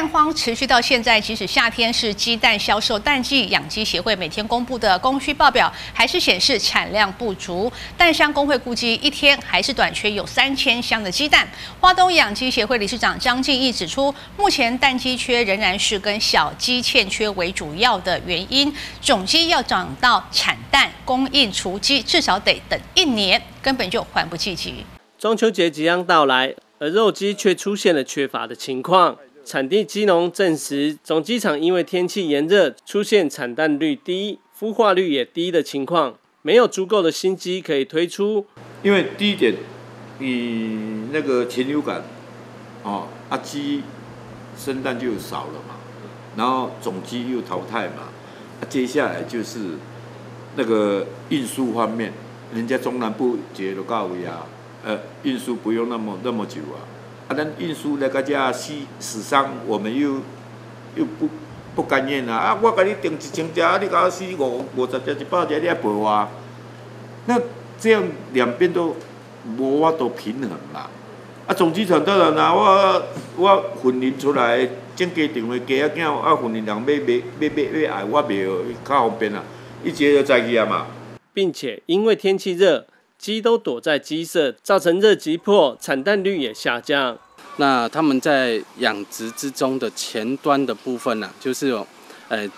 蛋荒持续到现在，即使夏天是鸡蛋销售淡季，养鸡协会每天公布的供需报表还是显示产量不足。蛋商工会估计一天还是短缺有三千箱的鸡蛋。花东养鸡协会理事长张敬义指出，目前蛋鸡缺仍然是跟小鸡欠缺为主要的原因。种鸡要长到产蛋供应雏鸡，至少得等一年，根本就缓不济急。中秋节即将到来，而肉鸡却出现了缺乏的情况。产地鸡农证实，种鸡场因为天气炎热，出现产蛋率低、孵化率也低的情况，没有足够的新鸡可以推出。因为第一点，你那个禽流感，哦，啊鸡生蛋就少了嘛，然后种鸡又淘汰嘛，接下来就是那个运输方面，人家中南部节都告位啊，呃，运输不用那么那么久啊。啊，咱运输那个只死死伤，我们又又不不甘愿啊！啊，我给你订一千只，你搞死五五十只、一百只，你还赔我？那这样两边都无法度平衡啦。啊，总之上当然啦，我我训练出来，种家庭的鸡仔囝，啊，训练人买买买买买爱，我袂较方便啊，一接就在去啊嘛。并且因为天气热。鸡都躲在鸡舍，造成热急迫，产蛋率也下降。那他们在养殖之中的前端的部分呢，就是有，呃，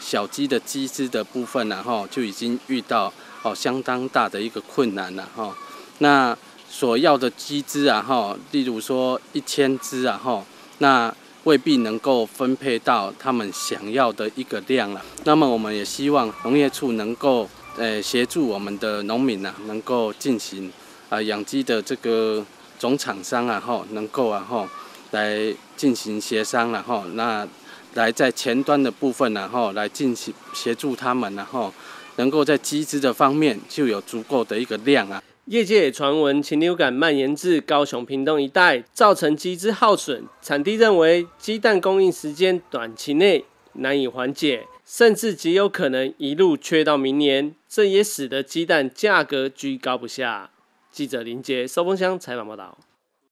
小鸡的鸡只的部分呢，哈，就已经遇到哦相当大的一个困难了，哈。那所要的鸡只啊，哈，例如说一千只啊，哈，那未必能够分配到他们想要的一个量了。那么我们也希望农业处能够。呃，协助我们的农民呐，能够进行啊养鸡的这个总厂商啊，哈，能够啊，哈，来进行协商然后，那来在前端的部分然后来进行协助他们然后，能够在鸡只的方面就有足够的一个量啊。业界传闻禽流感蔓延至高雄屏东一带，造成鸡只耗损，产地认为鸡蛋供应时间短期内难以缓解。甚至极有可能一路缺到明年，这也使得鸡蛋价格居高不下。记者林杰收风箱采访报道。